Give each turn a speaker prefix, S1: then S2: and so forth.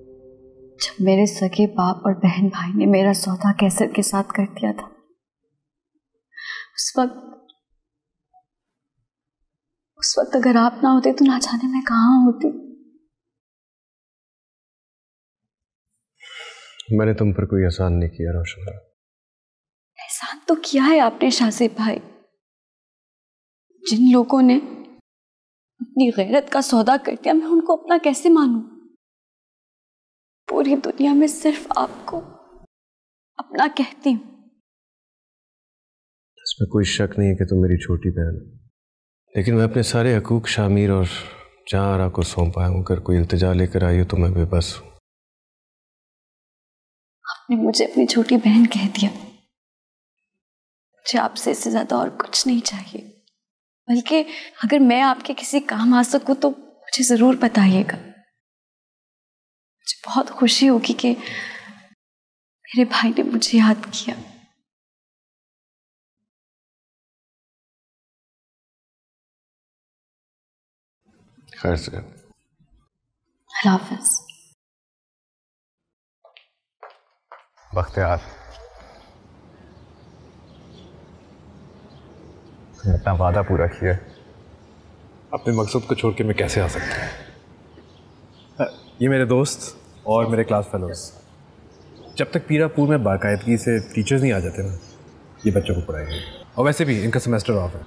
S1: जब मेरे सगे बाप और बहन भाई ने मेरा सौदा कैसर के साथ कर दिया था उस वक्त उस वक्त अगर आप ना होते तो ना जाने मैं कहाँ होती।
S2: मैंने तुम पर कोई एहसान नहीं किया रोशन
S1: एहसान तो किया है आपने शासिब भाई। जिन लोगों ने अपनी गैरत का सौदा कर दिया मैं उनको अपना कैसे मानूं? पूरी दुनिया में सिर्फ़ आपको अपना कहती हूँ।
S2: इसमें कोई शक नहीं है कि तुम मेरी छोटी बहन लेकिन मैं अपने सारे हकूक शामिर और जहाँ आरा को सौंपा हूँ। अगर कोई इल्तजा लेकर आई हो तो मैं बेबस हूँ।
S1: आपने मुझे अपनी छोटी बहन कह दिया। मुझे आपसे इससे ज़्यादा और कुछ नहीं चाहिए। बल्कि अगर मैं आपके किसी काम आ सकूँ तो मुझे ज़रूर बताइएगा। मुझे बहुत खुशी होगी कि मेरे भाई ने मुझे याद किया।
S2: खैर से
S1: हाफिज।
S3: बख्तियार अपना वादा पूरा किया।
S4: अपने मकसद को छोड़ के मैं कैसे आ सकता हूँ? ये मेरे दोस्त और मेरे क्लास फेलोज जब तक पीरापुर में बाकायदगी से टीचर्स नहीं आ जाते ना, ये बच्चों को पढ़ाएँगे। और वैसे भी इनका सेमेस्टर ऑफ़ है।